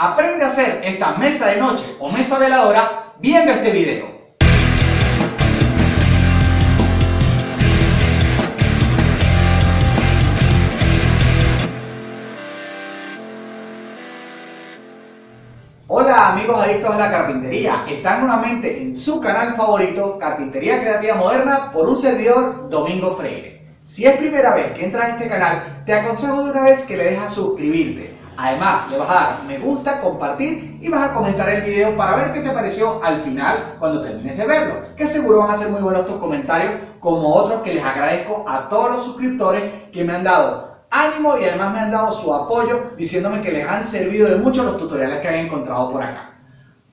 Aprende a hacer esta mesa de noche o mesa veladora viendo este video. Hola amigos adictos a la carpintería, están nuevamente en su canal favorito Carpintería Creativa Moderna por un servidor Domingo Freire. Si es primera vez que entras a este canal, te aconsejo de una vez que le dejas suscribirte. Además, le vas a dar me gusta, compartir y vas a comentar el video para ver qué te pareció al final cuando termines de verlo. Que seguro van a ser muy buenos tus comentarios, como otros que les agradezco a todos los suscriptores que me han dado ánimo y además me han dado su apoyo diciéndome que les han servido de mucho los tutoriales que han encontrado por acá.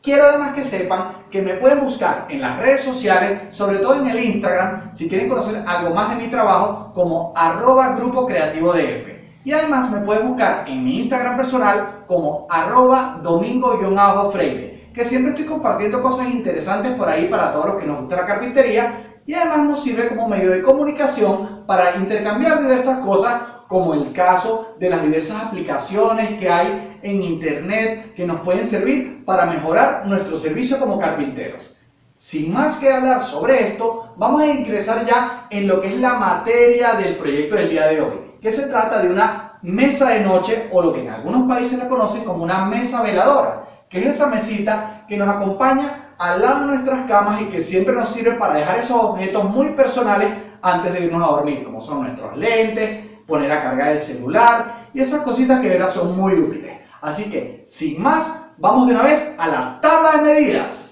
Quiero además que sepan que me pueden buscar en las redes sociales, sobre todo en el Instagram, si quieren conocer algo más de mi trabajo, como arroba grupo creativo DF. Y además me pueden buscar en mi Instagram personal como arroba domingo-freire, que siempre estoy compartiendo cosas interesantes por ahí para todos los que nos gusta la carpintería y además nos sirve como medio de comunicación para intercambiar diversas cosas como el caso de las diversas aplicaciones que hay en internet que nos pueden servir para mejorar nuestro servicio como carpinteros. Sin más que hablar sobre esto, vamos a ingresar ya en lo que es la materia del proyecto del día de hoy, que se trata de una mesa de noche o lo que en algunos países la conocen como una mesa veladora, que es esa mesita que nos acompaña al lado de nuestras camas y que siempre nos sirve para dejar esos objetos muy personales antes de irnos a dormir, como son nuestros lentes, poner a cargar el celular y esas cositas que de verdad son muy útiles. Así que, sin más, vamos de una vez a la tabla de medidas.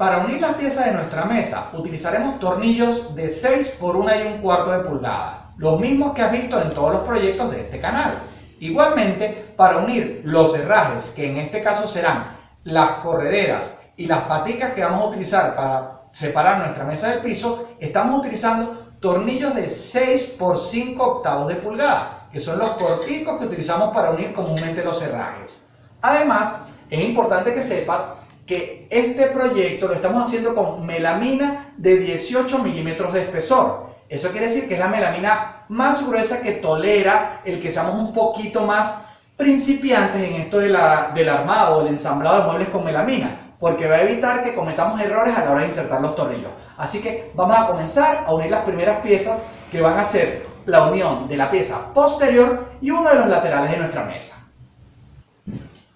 Para unir las piezas de nuestra mesa utilizaremos tornillos de 6 por 1 y un cuarto de pulgada los mismos que has visto en todos los proyectos de este canal. Igualmente, para unir los herrajes, que en este caso serán las correderas y las paticas que vamos a utilizar para separar nuestra mesa del piso, estamos utilizando tornillos de 6 por 5 octavos de pulgada, que son los corticos que utilizamos para unir comúnmente los herrajes. Además, es importante que sepas que este proyecto lo estamos haciendo con melamina de 18 milímetros de espesor. Eso quiere decir que es la melamina más gruesa que tolera el que seamos un poquito más principiantes en esto de la, del armado o el ensamblado de muebles con melamina, porque va a evitar que cometamos errores a la hora de insertar los tornillos. Así que vamos a comenzar a unir las primeras piezas que van a ser la unión de la pieza posterior y uno de los laterales de nuestra mesa.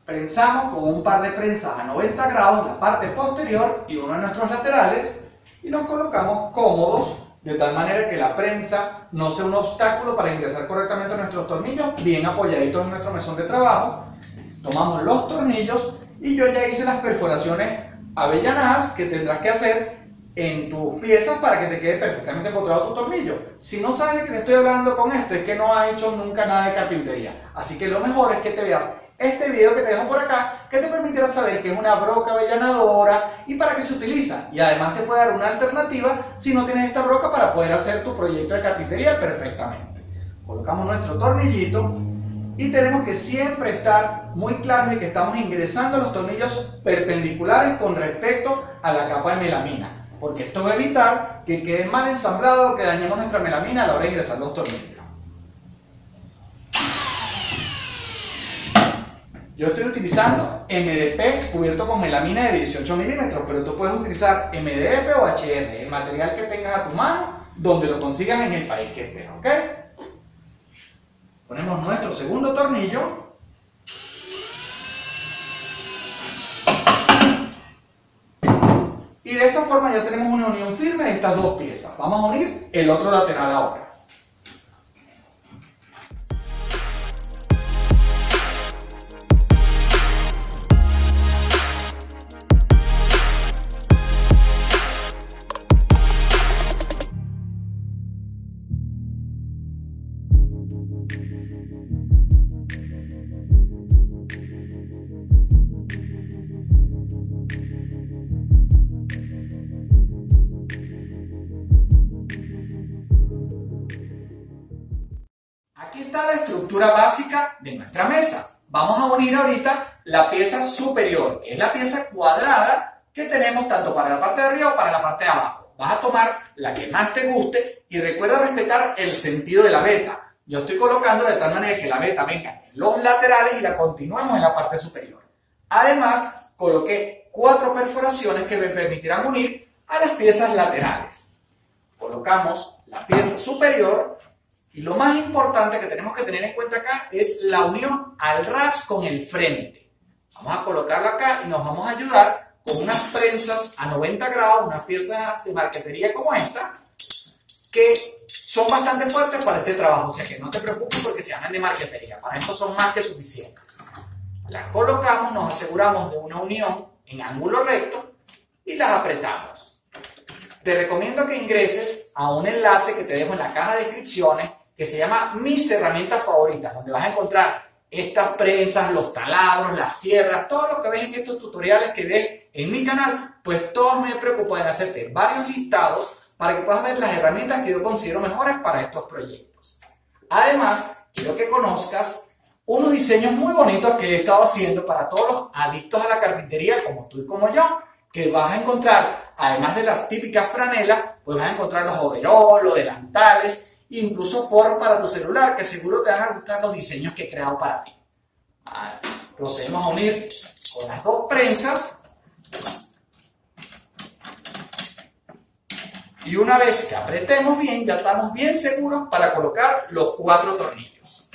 Prensamos con un par de prensas a 90 grados la parte posterior y uno de nuestros laterales y nos colocamos cómodos de tal manera que la prensa no sea un obstáculo para ingresar correctamente nuestros tornillos, bien apoyaditos en nuestro mesón de trabajo. Tomamos los tornillos y yo ya hice las perforaciones avellanadas que tendrás que hacer en tus piezas para que te quede perfectamente encontrado tu tornillo. Si no sabes de qué te estoy hablando con esto, es que no has hecho nunca nada de carpintería. Así que lo mejor es que te veas este video que te dejo por acá que te permitirá saber que es una broca avellanadora y para qué se utiliza. Y además te puede dar una alternativa si no tienes esta broca para poder hacer tu proyecto de carpintería perfectamente. Colocamos nuestro tornillito y tenemos que siempre estar muy claros de que estamos ingresando los tornillos perpendiculares con respecto a la capa de melamina. Porque esto va a evitar que quede mal ensamblado, que dañemos nuestra melamina a la hora de ingresar los tornillos. Yo estoy utilizando MDP cubierto con melamina de 18 milímetros, pero tú puedes utilizar MDF o HR, el material que tengas a tu mano, donde lo consigas en el país que estés, ¿ok? Ponemos nuestro segundo tornillo. Y de esta forma ya tenemos una unión firme de estas dos piezas. Vamos a unir el otro lateral ahora. Está la estructura básica de nuestra mesa. Vamos a unir ahorita la pieza superior, que es la pieza cuadrada que tenemos tanto para la parte de arriba como para la parte de abajo. Vas a tomar la que más te guste y recuerda respetar el sentido de la beta. Yo estoy colocando de tal manera que la beta venga en los laterales y la continuemos en la parte superior. Además, coloqué cuatro perforaciones que me permitirán unir a las piezas laterales. Colocamos la pieza superior y lo más importante que tenemos que tener en cuenta acá es la unión al ras con el frente. Vamos a colocarla acá y nos vamos a ayudar con unas prensas a 90 grados, unas piezas de marquetería como esta, que son bastante fuertes para este trabajo. O sea que no te preocupes porque se llaman de marquetería. Para esto son más que suficientes. Las colocamos, nos aseguramos de una unión en ángulo recto y las apretamos. Te recomiendo que ingreses a un enlace que te dejo en la caja de descripciones que se llama Mis herramientas favoritas, donde vas a encontrar estas prensas, los taladros, las sierras, todo lo que ves en estos tutoriales que ves en mi canal, pues todos me preocupo en hacerte varios listados para que puedas ver las herramientas que yo considero mejores para estos proyectos. Además, quiero que conozcas unos diseños muy bonitos que he estado haciendo para todos los adictos a la carpintería como tú y como yo, que vas a encontrar, además de las típicas franelas, pues vas a encontrar los overols, los delantales, incluso foros para tu celular, que seguro te van a gustar los diseños que he creado para ti. procedemos a unir con las dos prensas. Y una vez que apretemos bien, ya estamos bien seguros para colocar los cuatro tornillos.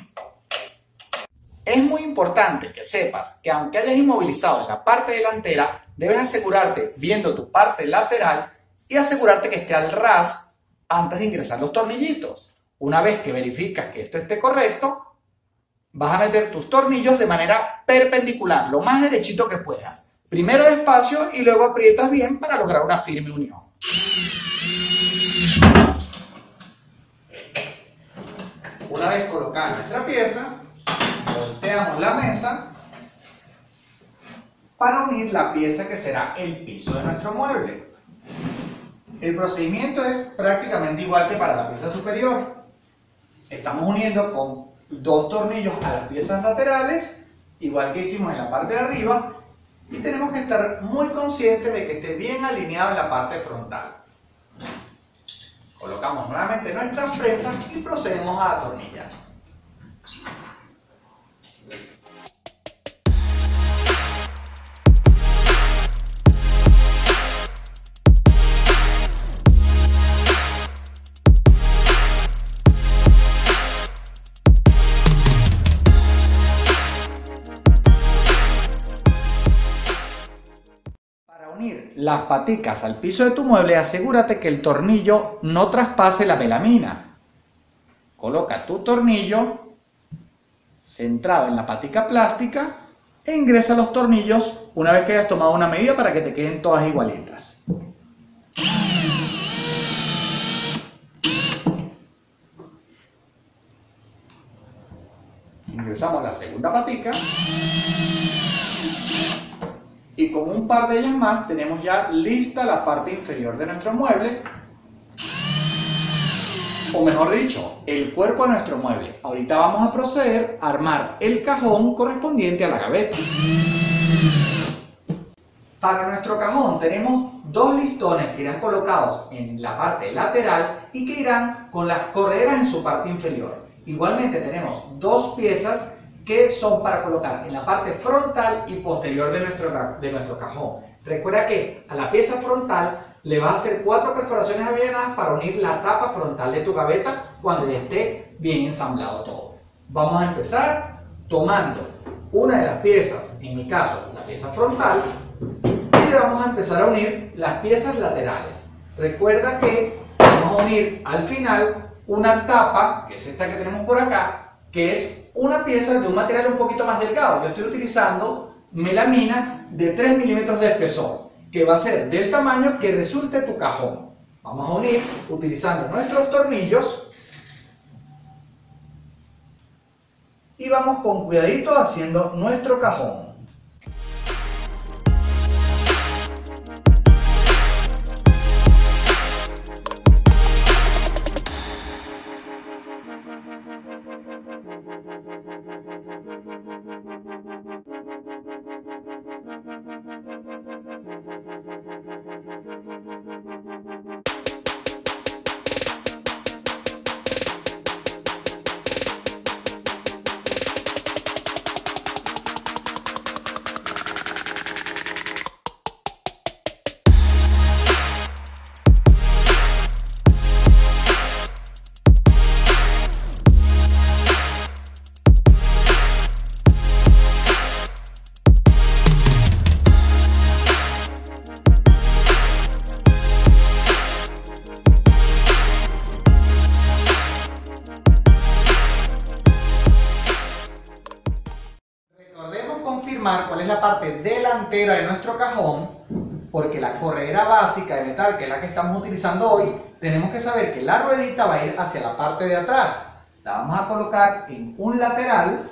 Es muy importante que sepas que aunque hayas inmovilizado en la parte delantera, debes asegurarte viendo tu parte lateral y asegurarte que esté al ras antes de ingresar los tornillitos. Una vez que verificas que esto esté correcto, vas a meter tus tornillos de manera perpendicular, lo más derechito que puedas. Primero despacio y luego aprietas bien para lograr una firme unión. Una vez colocada nuestra pieza, volteamos la mesa para unir la pieza que será el piso de nuestro mueble. El procedimiento es prácticamente igual que para la pieza superior. Estamos uniendo con dos tornillos a las piezas laterales, igual que hicimos en la parte de arriba, y tenemos que estar muy conscientes de que esté bien alineado en la parte frontal. Colocamos nuevamente nuestras prensas y procedemos a atornillar. Las paticas al piso de tu mueble, asegúrate que el tornillo no traspase la melamina. Coloca tu tornillo centrado en la patica plástica e ingresa los tornillos una vez que hayas tomado una medida para que te queden todas igualitas. Ingresamos la segunda patica y con un par de ellas más tenemos ya lista la parte inferior de nuestro mueble o mejor dicho, el cuerpo de nuestro mueble. Ahorita vamos a proceder a armar el cajón correspondiente a la gaveta. Para nuestro cajón tenemos dos listones que irán colocados en la parte lateral y que irán con las correderas en su parte inferior. Igualmente tenemos dos piezas que son para colocar en la parte frontal y posterior de nuestro, de nuestro cajón. Recuerda que a la pieza frontal le vas a hacer cuatro perforaciones avellanadas para unir la tapa frontal de tu gaveta cuando ya esté bien ensamblado todo. Vamos a empezar tomando una de las piezas, en mi caso la pieza frontal, y le vamos a empezar a unir las piezas laterales. Recuerda que vamos a unir al final una tapa, que es esta que tenemos por acá, que es una pieza de un material un poquito más delgado. Yo estoy utilizando melamina de 3 milímetros de espesor, que va a ser del tamaño que resulte tu cajón. Vamos a unir utilizando nuestros tornillos y vamos con cuidadito haciendo nuestro cajón. Nuestro cajón, porque la corredera básica de metal, que es la que estamos utilizando hoy, tenemos que saber que la ruedita va a ir hacia la parte de atrás. La vamos a colocar en un lateral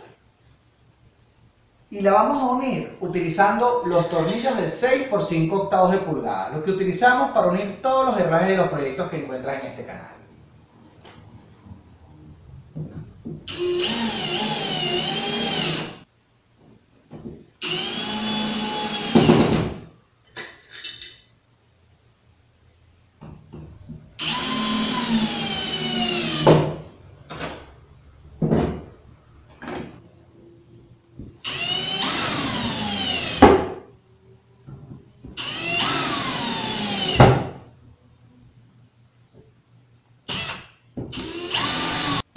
y la vamos a unir utilizando los tornillos de 6 por 5 octavos de pulgada, lo que utilizamos para unir todos los herrajes de los proyectos que encuentras en este canal.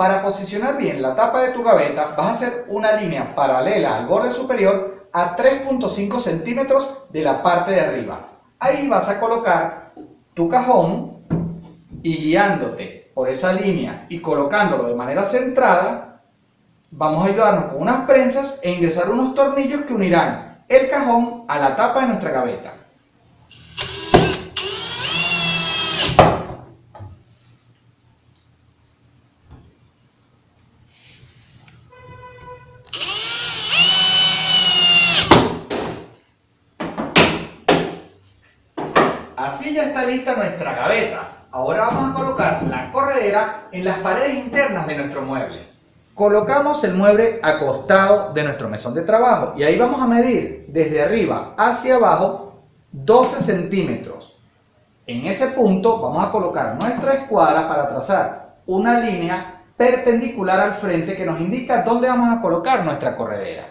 Para posicionar bien la tapa de tu gaveta vas a hacer una línea paralela al borde superior a 3.5 centímetros de la parte de arriba. Ahí vas a colocar tu cajón y guiándote por esa línea y colocándolo de manera centrada, vamos a ayudarnos con unas prensas e ingresar unos tornillos que unirán el cajón a la tapa de nuestra gaveta. Así ya está lista nuestra gaveta. Ahora vamos a colocar la corredera en las paredes internas de nuestro mueble. Colocamos el mueble acostado de nuestro mesón de trabajo y ahí vamos a medir desde arriba hacia abajo 12 centímetros. En ese punto vamos a colocar nuestra escuadra para trazar una línea perpendicular al frente que nos indica dónde vamos a colocar nuestra corredera.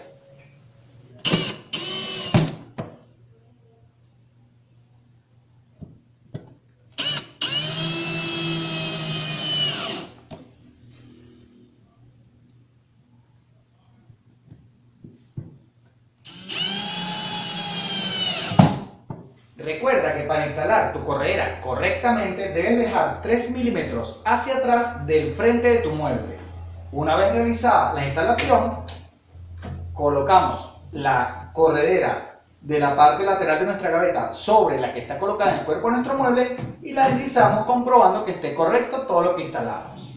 Recuerda que para instalar tu corredera correctamente debes dejar 3 milímetros hacia atrás del frente de tu mueble. Una vez realizada la instalación, colocamos la corredera de la parte lateral de nuestra gaveta sobre la que está colocada en el cuerpo de nuestro mueble y la deslizamos comprobando que esté correcto todo lo que instalamos.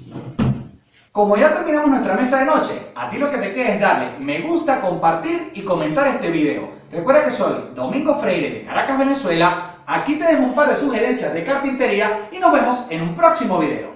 Como ya terminamos nuestra mesa de noche, a ti lo que te queda es darle me gusta, compartir y comentar este video. Recuerda que soy Domingo Freire de Caracas, Venezuela. Aquí te dejo un par de sugerencias de carpintería y nos vemos en un próximo video.